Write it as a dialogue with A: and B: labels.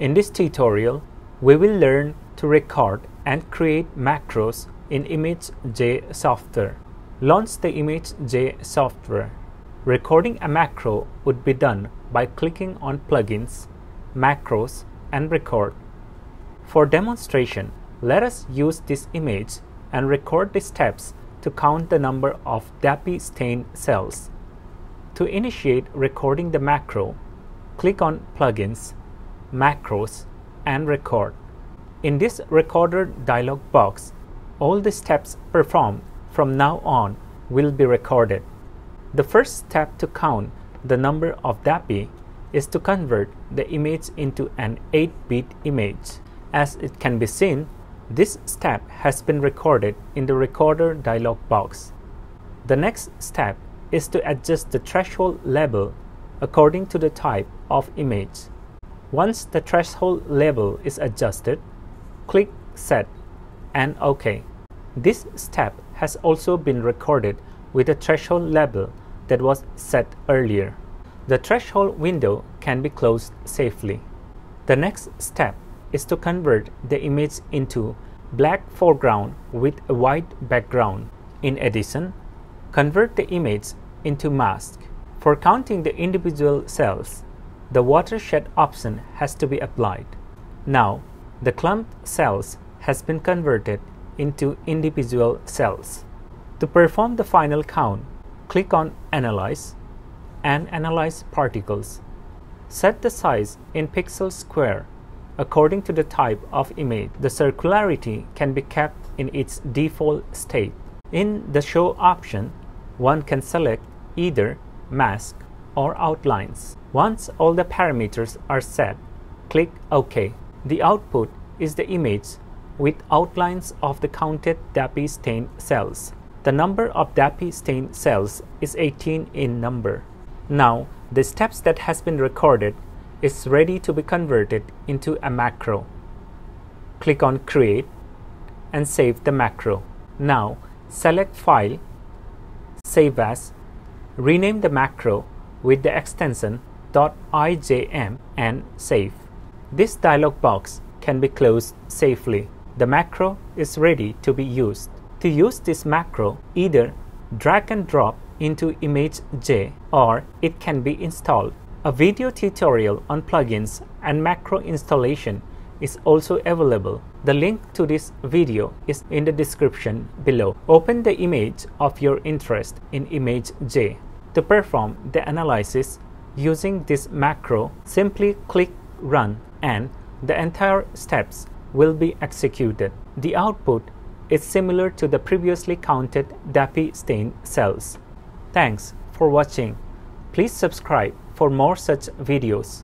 A: In this tutorial, we will learn to record and create macros in ImageJ software. Launch the ImageJ software. Recording a macro would be done by clicking on Plugins, Macros, and Record. For demonstration, let us use this image and record the steps to count the number of DAPI stain cells. To initiate recording the macro, click on Plugins, Macros, and Record. In this Recorder dialog box, all the steps performed from now on will be recorded. The first step to count the number of DAPI is to convert the image into an 8-bit image. As it can be seen, this step has been recorded in the Recorder dialog box. The next step is to adjust the threshold level according to the type of image. Once the threshold level is adjusted, click Set and OK. This step has also been recorded with the threshold level that was set earlier. The threshold window can be closed safely. The next step is to convert the image into black foreground with a white background. In addition, convert the image into mask. For counting the individual cells, the watershed option has to be applied. Now, the clumped cells has been converted into individual cells. To perform the final count, click on Analyze and Analyze Particles. Set the size in pixel square according to the type of image. The circularity can be kept in its default state. In the Show option, one can select either mask or outlines. Once all the parameters are set, click OK. The output is the image with outlines of the counted DAPI stain cells. The number of DAPI stain cells is 18 in number. Now, the steps that has been recorded is ready to be converted into a macro. Click on Create and save the macro. Now, select File, Save As, rename the macro with the extension .ijm and save. This dialog box can be closed safely. The macro is ready to be used. To use this macro, either drag and drop into image J or it can be installed. A video tutorial on plugins and macro installation is also available. The link to this video is in the description below. Open the image of your interest in ImageJ. To perform the analysis using this macro, simply click Run and the entire steps will be executed. The output is similar to the previously counted DAPI stain cells. Thanks for watching. Please subscribe for more such videos.